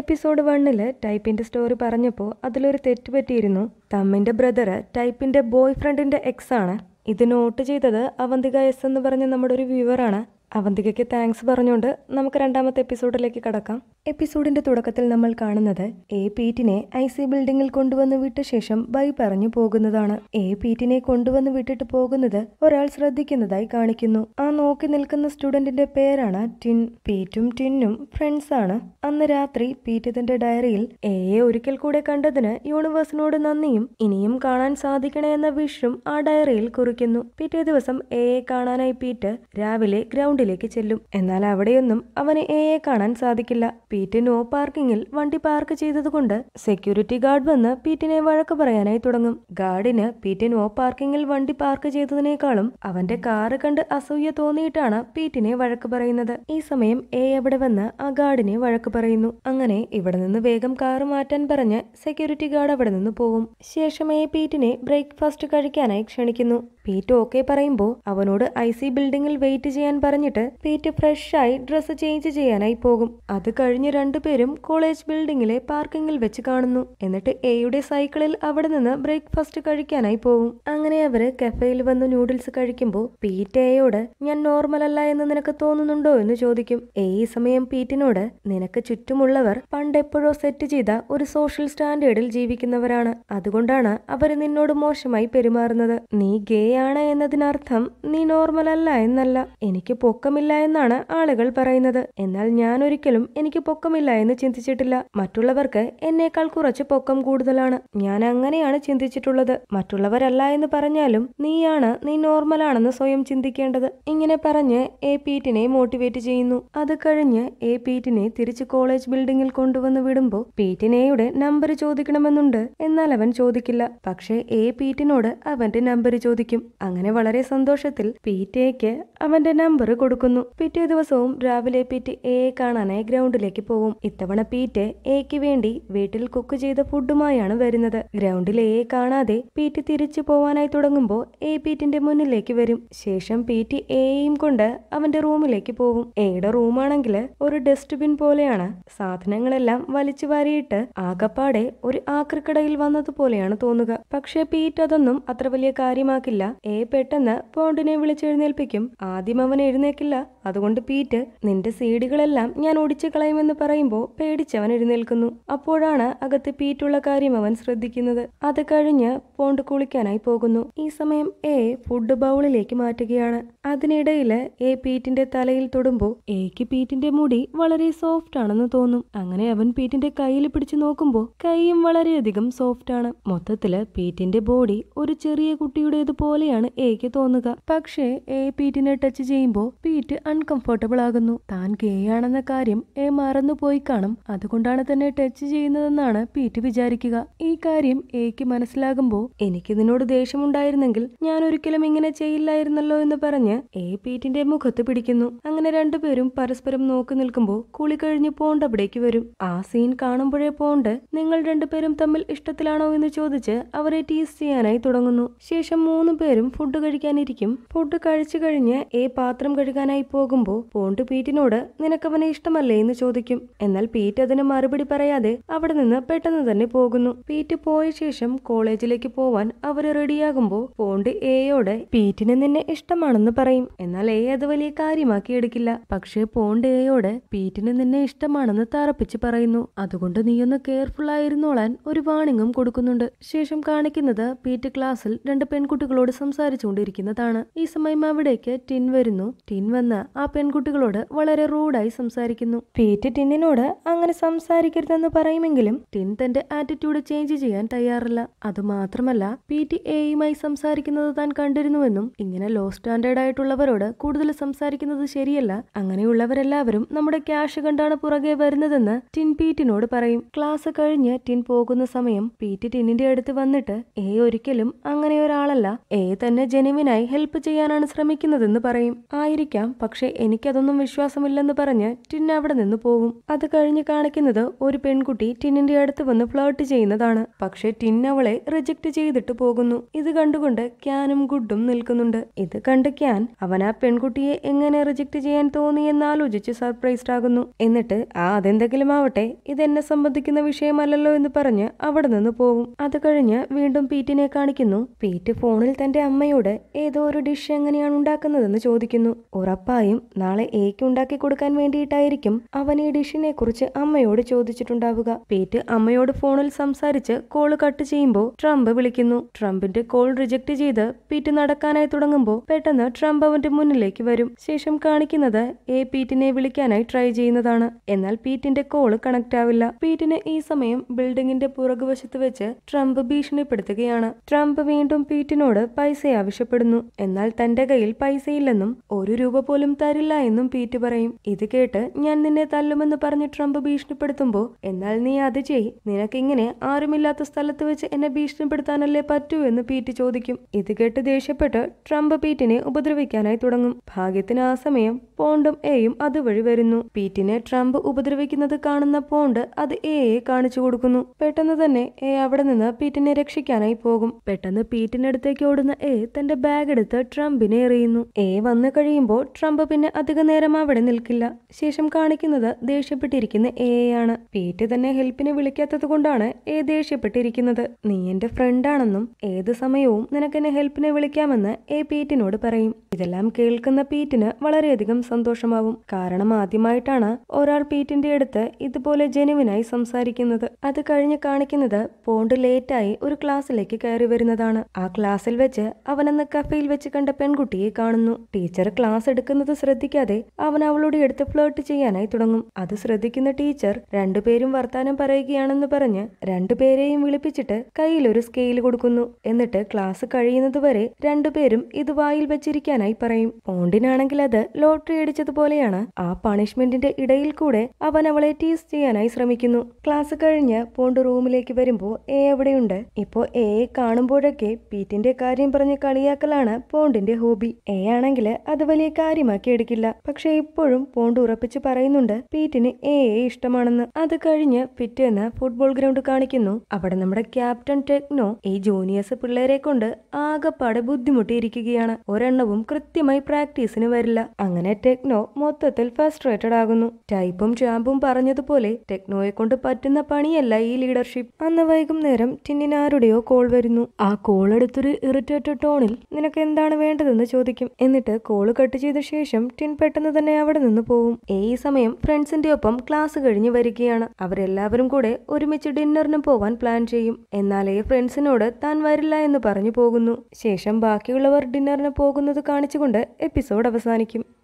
Episode വണ്ണിൽ ടൈപ്പിന്റെ story പറഞ്ഞപ്പോൾ അതിലൊരു തെറ്റ് പറ്റിയിരുന്നു. തമ്മിന്റെ ബ്രദർ ടൈപ്പിന്റെ ബോയ് ഫ്രണ്ടിന്റെ എക്സ് ആണ് ഇത് നോട്ട് ചെയ്തത് അവന്തിക എസ് എന്ന് പറഞ്ഞ നമ്മുടെ ഒരു വ്യൂവറാണ്. അവന്തികയ്ക്ക് താങ്ക്സ് പറഞ്ഞുകൊണ്ട് നമുക്ക് രണ്ടാമത്തെ എപ്പിസോഡിലേക്ക് കടക്കാം. എപ്പിസോഡിന്റെ തുടക്കത്തിൽ നമ്മൾ കാണുന്നത് എ പീറ്റിനെ ഐ സി ബിൽഡിംഗിൽ കൊണ്ടുവന്ന് വിട്ട ശേഷം ബൈ പറഞ്ഞു പോകുന്നതാണ്. എ പീറ്റിനെ കൊണ്ടുവന്ന് വിട്ടിട്ട് പോകുന്നത് ഒരാൾ ശ്രദ്ധിക്കുന്നതായി കാണിക്കുന്നു. ആ നോക്കി നിൽക്കുന്ന സ്റ്റുഡന്റിന്റെ പേരാണ് ടിൻ. പീറ്റും ടിന്നും ഫ്രണ്ട്സ് ആണ്. അന്ന് രാത്രി പീറ്റ് തന്റെ ഡയറിയിൽ എയെ ഒരിക്കൽ കൂടെ കണ്ടതിന് യൂണിവേഴ്സിനോട് നന്ദിയും ഇനിയും കാണാൻ സാധിക്കണേ എന്ന വിഷും ആ ഡയറിയിൽ കുറിക്കുന്നു. പിറ്റേ ദിവസം എയെ കാണാനായി പീറ്റ് രാവിലെ ഗ്രൗണ്ടിലേക്ക് ചെല്ലും. എന്നാൽ അവിടെയൊന്നും അവന് എയെ കാണാൻ സാധിക്കില്ല. പീറ്റ് നോ പാർക്കിങ്ങിൽ വണ്ടി പാർക്ക് ചെയ്തതുകൊണ്ട് സെക്യൂരിറ്റി ഗാർഡ് വന്ന് പീറ്റിനെ വഴക്ക് പറയാനായി തുടങ്ങും. ഗാർഡിന് പീറ്റ് നോ പാർക്കിങ്ങിൽ വണ്ടി പാർക്ക് ചെയ്തതിനേക്കാളും അവന്റെ കാറ് കണ്ട് അസൂയ തോന്നിയിട്ടാണ് പീറ്റിനെ വഴക്ക് പറയുന്നത്. ഈ സമയം എ അവിടെ വന്ന് ആ ഗാർഡിനെ വഴക്ക് പറയുന്നു. അങ്ങനെ ഇവിടെ നിന്ന് വേഗം കാറ് മാറ്റാൻ പറഞ്ഞ് സെക്യൂരിറ്റി ഗാർഡ് അവിടെ നിന്ന് പോവും ശേഷം എ പീറ്റിനെ ബ്രേക്ക്ഫാസ്റ്റ് കഴിക്കാനായി ക്ഷണിക്കുന്നു. പീറ്റ് ഓക്കെ പറയുമ്പോൾ അവനോട് ഐ സി ബിൽഡിംഗിൽ വെയിറ്റ് ചെയ്യാൻ പറഞ്ഞിട്ട് പീറ്റ് ഫ്രഷായി ഡ്രസ്സ് ചേഞ്ച് ചെയ്യാനായി പോകും. അത് കഴിഞ്ഞ് രണ്ടുപേരും കോളേജ് ബിൽഡിംഗിലെ പാർക്കിങ്ങിൽ വെച്ച് കാണുന്നു. എന്നിട്ട് എയുടെ സൈക്കിളിൽ അവിടെ നിന്ന് ബ്രേക്ക്ഫാസ്റ്റ് കഴിക്കാനായി പോകും. അങ്ങനെ അവർ കഫേയിൽ വന്ന് നൂഡിൽസ് കഴിക്കുമ്പോൾ പീറ്റ് എയോട് ഞാൻ നോർമൽ അല്ല എന്ന് നിനക്ക് തോന്നുന്നുണ്ടോ? എന്ന് ചോദിക്കും. എ ഈ സമയം പീറ്റിനോട് നിനക്ക് ചുറ്റുമുള്ളവർ പണ്ടെപ്പോഴോ സെറ്റ് ചെയ്ത ഒരു സോഷ്യൽ സ്റ്റാൻഡേർഡിൽ ജീവിക്കുന്നവരാണ്. അതുകൊണ്ടാണ് അവർ നിന്നോട് മോശമായി പെരുമാറുന്നത്. നീ ഗേ ആണ് എന്നതിനർത്ഥം നീ നോർമൽ അല്ല എന്നല്ല. എനിക്ക് പൊക്കമില്ല എന്നാണ് ആളുകൾ പറയുന്നത്. എന്നാൽ ഞാൻ ഒരിക്കലും എനിക്ക് പൊക്കമില്ല എന്ന് ചിന്തിച്ചിട്ടില്ല. മറ്റുള്ളവർക്ക് എന്നേക്കാൾ കുറച്ച് പൊക്കം കൂടുതലാണ്. ഞാൻ അങ്ങനെയാണ് ചിന്തിച്ചിട്ടുള്ളത്. മറ്റുള്ളവരല്ല എന്ന് പറഞ്ഞാലും നീയാണ് നീ നോർമൽ ആണെന്ന് സ്വയം ചിന്തിക്കേണ്ടത്. ഇങ്ങനെ പറഞ്ഞ് എ പീറ്റിനെ മോട്ടിവേറ്റ് ചെയ്യുന്നു. അത് കഴിഞ്ഞ് എ പീറ്റിനെ തിരിച്ച് കോളേജ് ബിൽഡിംഗിൽ കൊണ്ടുവന്ന് വിടുമ്പോൾ പീറ്റിനെയുടെ നമ്പർ ചോദിക്കണമെന്നുണ്ട്. എന്നാൽ അവൻ ചോദിക്കില്ല. പക്ഷേ എ പീറ്റിനോട് അവന്റെ നമ്പർ ചോദിക്കും. അങ്ങനെ വളരെ സന്തോഷത്തിൽ പീറ്റയ്ക്ക് അവന്റെ നമ്പർ കൊടുക്കുന്നു. പിറ്റേ ദിവസവും രാവിലെ പീറ്റ് എയെ കാണാനായി ഗ്രൗണ്ടിലേക്ക് പോവും. ഇത്തവണ പീറ്റ് എയ്ക്ക് വേണ്ടി വീട്ടിൽ കുക്ക് ചെയ്ത ഫുഡുമായാണ് വരുന്നത്. ഗ്രൗണ്ടിൽ എയെ കാണാതെ പീറ്റ് തിരിച്ചു പോവാനായി തുടങ്ങുമ്പോൾ എ പീറ്റിന്റെ മുന്നിലേക്ക് വരും. ശേഷം പീറ്റ് എയെയും കൊണ്ട് അവന്റെ റൂമിലേക്ക് പോവും. എയുടെ റൂമാണെങ്കിൽ ഒരു ഡസ്റ്റ്ബിൻ പോലെയാണ്. സാധനങ്ങളെല്ലാം വലിച്ചു വാരിയിട്ട് ആകപ്പാടെ ഒരു ആക്രിക്കടയിൽ വന്നതുപോലെയാണ് തോന്നുക. പക്ഷേ പീറ്റ് അതൊന്നും അത്ര വലിയ കാര്യമാക്കില്ല. എ പെട്ടെന്ന് പോണ്ടിനെ വിളിച്ചെഴുന്നേൽപ്പിക്കും. ആദ്യം അവൻ എഴുന്നേക്കില്ല. അതുകൊണ്ട് പീറ്റ് നിന്റെ സീഡികളെല്ലാം ഞാൻ ഒടിച്ചു കളയുമെന്ന് പറയുമ്പോൾ പേടിച്ചവൻ എഴുന്നേൽക്കുന്നു. അപ്പോഴാണ് അകത്ത് പീറ്റുള്ള കാര്യം അവൻ ശ്രദ്ധിക്കുന്നത്. അത് കഴിഞ്ഞ് പോണ്ട് കുളിക്കാനായി പോകുന്നു. ഈ സമയം എ ഫുഡ് ബൗളിലേക്ക് മാറ്റുകയാണ്. അതിനിടയിൽ എ പീറ്റിന്റെ തലയിൽ തൊടുമ്പോൾ എക്ക് പീറ്റിന്റെ മുടി വളരെ സോഫ്റ്റ് ആണെന്ന് തോന്നും. അങ്ങനെ അവൻ പീറ്റിന്റെ കയ്യിൽ പിടിച്ചു നോക്കുമ്പോൾ കൈയും വളരെയധികം സോഫ്റ്റ് ആണ്. മൊത്തത്തിൽ പീറ്റിന്റെ ബോഡി ഒരു ചെറിയ കുട്ടിയുടേത് പോലെയാണ് എക്ക് തോന്നുക. പക്ഷേ എ പീറ്റിനെ ടച്ച് ചെയ്യുമ്പോൾ പീറ്റ് അൺകംഫർട്ടബിൾ ആകുന്നു. താൻ ഗേ ആണെന്ന കാര്യം എ മറന്നുപോയി കാണും. അതുകൊണ്ടാണ് തന്നെ ടച്ച് ചെയ്യുന്നതെന്നാണ് പീറ്റ് വിചാരിക്കുക. ഈ കാര്യം എക്ക് മനസ്സിലാകുമ്പോൾ എനിക്ക് നിന്നോട് ദേഷ്യമുണ്ടായിരുന്നെങ്കിൽ ഞാൻ ഒരിക്കലും ഇങ്ങനെ ചെയ്യില്ലായിരുന്നല്ലോ എന്ന് പറഞ്ഞ് എ പീറ്റിന്റെ മുഖത്ത് പിടിക്കുന്നു. അങ്ങനെ രണ്ടുപേരും പരസ്പരം നോക്കി നിൽക്കുമ്പോൾ കുളി കഴിഞ്ഞ് പോണ്ട് അവിടേക്ക് വരും. ആ സീൻ കാണുമ്പോഴേ പോണ്ട് നിങ്ങൾ രണ്ടുപേരും തമ്മിൽ ഇഷ്ടത്തിലാണോ എന്ന് ചോദിച്ച് അവരെ ടീസ് ചെയ്യാനായി തുടങ്ങുന്നു. ശേഷം മൂന്ന് പേരും ഫുഡ് കഴിക്കാനിരിക്കും. ഫുഡ് കഴിച്ചു കഴിഞ്ഞ് എ പാത്രം കഴുകാനായി പോകുമ്പോൾ പോണ്ട് പീറ്റിനോട് നിനക്കവനെ ഇഷ്ടമല്ലേ എന്ന് ചോദിക്കും. എന്നാൽ പീറ്റ് അതിന് മറുപടി പറയാതെ അവിടെ നിന്ന് പെട്ടെന്ന് തന്നെ പോകുന്നു. പീറ്റ് പോയ ശേഷം കോളേജിലേക്ക് പോവാൻ അവർ റെഡിയാകുമ്പോൾ പോണ്ട് എയോട് പീറ്റിന് നിന്നെ ഇഷ്ടമാണെന്ന് പറയും. എന്നാൽ എ അത് വലിയ കാര്യമാക്കി എടുക്കില്ല. പക്ഷേ പോണ്ട് എയോട് പീറ്റിന് നിന്നെ ഇഷ്ടമാണെന്ന് തറപ്പിച്ച് പറയുന്നു. അതുകൊണ്ട് നീയൊന്ന് കെയർഫുൾ ആയിരുന്നോളാൻ ഒരു വാണിങ്ങും കൊടുക്കുന്നുണ്ട്. ശേഷം കാണിക്കുന്നത് പീറ്റ് ക്ലാസ്സിൽ രണ്ട് പെൺകുട്ടികളോട് സംസാരിച്ചുകൊണ്ടിരിക്കുന്നതാണ്. ഈ സമയം അവിടേക്ക് ടിൻ വരുന്നു. ടിൻ വന്ന് ആ പെൺകുട്ടികളോട് വളരെ റൂഡായി സംസാരിക്കുന്നു. പീറ്റ് ടിന്നിനോട് അങ്ങനെ സംസാരിക്കരുതെന്ന് പറയുമെങ്കിലും ടിൻ തന്റെ ആറ്റിറ്റ്യൂഡ് ചേഞ്ച് ചെയ്യാൻ തയ്യാറല്ല. അതുമാത്രമല്ല പീറ്റ് എയുമായി സംസാരിക്കുന്നത് താൻ കണ്ടിരുന്നുവെന്നും ഇങ്ങനെ ലോ സ്റ്റാൻഡേർഡ് ആയിട്ടുള്ളവരോട് കൂടുതൽ സംസാരിക്കുന്നത് ശരിയല്ല. അങ്ങനെയുള്ളവരെല്ലാവരും നമ്മുടെ ക്യാഷ് കണ്ടാണ് പുറകെ വരുന്നതെന്ന് ടിൻ പീറ്റിനോട് പറയും. ക്ലാസ് കഴിഞ്ഞ് ടിൻ പോകുന്ന സമയം പീറ്റ് ടിന്നിന്റെ അടുത്ത് വന്നിട്ട് എ ഒരിക്കലും അങ്ങനെ ഒരാളല്ല. എ തന്നെ ജെനുവിനായി ഹെൽപ്പ് ചെയ്യാനാണ് ശ്രമിക്കുന്നതെന്ന് പറയും ആയിരിക്കാം പക്ഷെ എനിക്കതൊന്നും വിശ്വാസമില്ലെന്ന് പറഞ്ഞ് ടിൻ അവിടെ നിന്ന് പോകും. അത് കഴിഞ്ഞ് കാണിക്കുന്നത് ഒരു പെൺകുട്ടി ടിന്നിന്റെ അടുത്ത് വന്ന് ഫ്ലേർട്ട് ചെയ്യുന്നതാണ്. പക്ഷെ ടിൻ അവളെ റിജക്ട് ചെയ്തിട്ട് പോകുന്നു. ഇത് കണ്ടുകൊണ്ട് ക്യാനും ഗുഡും നിൽക്കുന്നുണ്ട്. ഇത് കണ്ട് ക്യാൻ അവൻ ആ പെൺകുട്ടിയെ എങ്ങനെ റിജക്ട് ചെയ്യാൻ തോന്നി എന്ന് ആലോചിച്ച് സർപ്രൈസ്ഡ് ആകുന്നു. എന്നിട്ട് ആ അതെന്തെങ്കിലും ആവട്ടെ. ഇതെന്നെ സംബന്ധിക്കുന്ന വിഷയമല്ലല്ലോ എന്ന് പറഞ്ഞ് അവിടെ നിന്ന് പോവും അത് കഴിഞ്ഞ് വീണ്ടും പീറ്റിനെ കാണിക്കുന്നു. പീറ്റ് ഫോണിൽ തന്റെ അമ്മയോട് ഏതോ ഒരു ഡിഷ് എങ്ങനെയാണ് ഉണ്ടാക്കുന്നതെന്ന് ചോദിക്കുന്നു. ഉറപ്പായും നാളെ എയ്ക്ക് ഉണ്ടാക്കി കൊടുക്കാൻ വേണ്ടിയിട്ടായിരിക്കും അവൻ ഈ ഡിഷിനെ കുറിച്ച് അമ്മയോട് ചോദിച്ചിട്ടുണ്ടാവുക. പീറ്റ് അമ്മയോട് ഫോണിൽ സംസാരിച്ച് കോൾ കട്ട് ചെയ്യുമ്പോൾ ട്രംപ് വിളിക്കുന്നു. ട്രംപിന്റെ കോൾ റിജക്ട് ചെയ്ത് പീറ്റ് നടക്കാനായി തുടങ്ങുമ്പോൾ പെട്ടെന്ന് ട്രംപ് അവന്റെ മുന്നിലേക്ക് വരും. ശേഷം കാണിക്കുന്നത് എ പീറ്റിനെ വിളിക്കാനായി ട്രൈ ചെയ്യുന്നതാണ്. എന്നാൽ പീറ്റിന്റെ കോൾ കണക്ട് ആവില്ല. പീറ്റിന് ഈ സമയം ബിൽഡിങ്ങിന്റെ പുറകുവശത്ത് വെച്ച് ട്രംപ് ഭീഷണിപ്പെടുത്തുകയാണ്. ട്രംപ് വീണ്ടും പീറ്റിനോട് പൈസ ആവശ്യപ്പെടുന്നു. എന്നാൽ തന്റെ കയ്യിൽ പൈസയില്ലെന്നും ഒരു രൂപ പോലും തരില്ല എന്നും പീറ്റ് പറയും. ഇത് കേട്ട് ഞാൻ നിന്നെ തല്ലുമെന്ന് പറഞ്ഞ് ട്രംപ് ഭീഷണിപ്പെടുത്തുമ്പോൾ എന്നാൽ നീ അത് ചെയ്. നിനക്കിങ്ങനെ ആരുമില്ലാത്ത സ്ഥലത്ത് വെച്ച് എന്നെ ഭീഷണിപ്പെടുത്താനല്ലേ പറ്റൂ? എന്ന് പീറ്റ് ചോദിക്കും. ഇത് കേട്ട് ദേഷ്യപ്പെട്ട് ട്രംപ് പീറ്റിനെ ഉപദ്രവിക്കാനായി തുടങ്ങും. ഭാഗ്യത്തിന് ആ സമയം പോണ്ടും എയും അതുവഴി വരുന്നു. പീറ്റിനെ ട്രംപ് ഉപദ്രവിക്കുന്നത് കാണുന്ന പോണ്ട് അത് എയെ കാണിച്ചു കൊടുക്കുന്നു. പെട്ടെന്ന് തന്നെ എ അവിടെ നിന്ന് പീറ്റിനെ രക്ഷിക്കാനായി പോകും. പെട്ടെന്ന് പീറ്റിനടുത്തേക്ക് ഓടുന്ന എ തന്റെ ബാഗ് എടുത്ത് ട്രംപിനെ എറിയുന്നു. എ വന്നു കഴിയുമ്പോൾ ട്രംപ് പിന്നെ അധിക നേരം അവിടെ നിൽക്കില്ല. ശേഷം കാണിക്കുന്നത് ദേഷ്യപ്പെട്ടിരിക്കുന്ന എ ആണ്. പീറ്റ് തന്നെ ഹെൽപ്പിനെ വിളിക്കാത്തത് കൊണ്ടാണ് എ ദേഷ്യപ്പെട്ടിരിക്കുന്നത്. നീ എന്റെ ഫ്രണ്ടാണെന്നും ഏത് സമയവും നിനക്കെന്നെ ഹെൽപ്പിനെ വിളിക്കാമെന്ന് എ പീറ്റിനോട് പറയും. ഇതെല്ലാം കേൾക്കുന്ന പീറ്റിന് വളരെയധികം സന്തോഷമാവും. കാരണം ആദ്യമായിട്ടാണ് ഒരാൾ പീറ്റിന്റെ അടുത്ത് ഇതുപോലെ ജെനുവിനായി സംസാരിക്കുന്നത്. അത് കഴിഞ്ഞ് കാണിക്കുന്നത് പോണ്ട് ലേറ്റായി ഒരു ക്ലാസ്സിലേക്ക് കയറി വരുന്നതാണ്. ആ ക്ലാസ്സിൽ വെച്ച് അവനെന്ന് കഫയിൽ വെച്ച് കണ്ട പെൺകുട്ടിയെ കാണുന്നു. ടീച്ചർ ക്ലാസ് എടുക്കുന്നത് ശ്രദ്ധിക്കാതെ അവൻ അവളുടെ എടുത്ത് ഫ്ലേർട്ട് ചെയ്യാനായി തുടങ്ങും. അത് ശ്രദ്ധിക്കുന്ന ടീച്ചർ രണ്ടുപേരും വർത്താനം പറയുകയാണെന്ന് പറഞ്ഞ് രണ്ടുപേരെയും വിളിപ്പിച്ചിട്ട് കയ്യിൽ ഒരു സ്കെയിൽ കൊടുക്കുന്നു. എന്നിട്ട് ക്ലാസ് കഴിയുന്നത് വരെ രണ്ടുപേരും ഇത് വായിൽ വെച്ചിരിക്കാനായി പറയും. പോണ്ടിനാണെങ്കിൽ അത് ലോട്ടറി അടിച്ചതുപോലെയാണ്. ആ പണിഷ്മെന്റിന്റെ ഇടയിൽ കൂടെ അവൻ അവളെ ടീസ് ചെയ്യാനായി ശ്രമിക്കുന്നു. ക്ലാസ് കഴിഞ്ഞ് പോണ്ട് റൂമിലേക്ക് വരുമ്പോ എ എവിടെയുണ്ട് ഇപ്പോ എയെ കാണുമ്പോഴൊക്കെ പീറ്റിന്റെ കാര്യം പറഞ്ഞ് കളിയാക്കലാണ് പോണ്ടിന്റെ ഹോബി എ ആണെങ്കിൽ അത് വലിയ കാര്യമാക്കി എടുക്കില്ല. പക്ഷെ ഇപ്പോഴും പോണ്ട് ഉറപ്പിച്ച് പറയുന്നുണ്ട് പീറ്റിന് എ ഇഷ്ടമാണെന്ന്. അത് കഴിഞ്ഞ് പിറ്റേന്ന് ഫുട്ബോൾ ഗ്രൗണ്ട് കാണിക്കുന്നു. അവിടെ നമ്മുടെ ക്യാപ്റ്റൻ ടെക്നോ ഈ ജൂനിയേഴ്സ് പിള്ളേരെ കൊണ്ട് ആകെപ്പാടെ ബുദ്ധിമുട്ടിയിരിക്കുകയാണ്. ഒരെണ്ണവും കൃത്യമായി പ്രാക്ടീസിന് വരില്ല. അങ്ങനെ ടെക്നോ മൊത്തത്തിൽ ഫസ്ട്രേറ്റഡ് ആകുന്നു. ടൈപ്പും ചാമ്പും പറഞ്ഞതുപോലെ ടെക്നോയെ കൊണ്ട് പറ്റുന്ന പണിയല്ല ഈ ലീഡർഷിപ്പ് അന്ന് വൈകുന്നേരം ടിന്നിനാരുടെയോ കോൾ വരുന്നു. ആ കോൾ എടുത്തൊരു ഇറിറ്റേറ്റഡ് ടോണിൽ നിനക്ക് എന്താണ് വേണ്ടതെന്ന് ചോദിക്കും. എന്നിട്ട് കോൾ കട്ട് ചെയ്ത ശേഷം ടിൻ പെട്ടെന്ന് തന്നെ അവിടെ നിന്ന് പോവും. ഈ സമയം ഫ്രണ്ട്സിന്റെ ഒപ്പം ക്ലാസ് കഴിഞ്ഞ് വരികയാണ്. അവരെല്ലാവരും കൂടെ ഒരുമിച്ച് ഡിന്നറിന് പോവാൻ പ്ലാൻ ചെയ്യും. എന്നാലേ ഫ്രണ്ട്സിനോട് താൻ വരില്ല എന്ന് പറഞ്ഞു പോകുന്നു. ശേഷം ബാക്കിയുള്ളവർ ഡിന്നറിന് പോകുന്നത് കാണിച്ചുകൊണ്ട് എപ്പിസോഡ് അവസാനിക്കും.